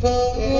Como